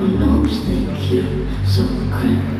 Who knows they keep so cramped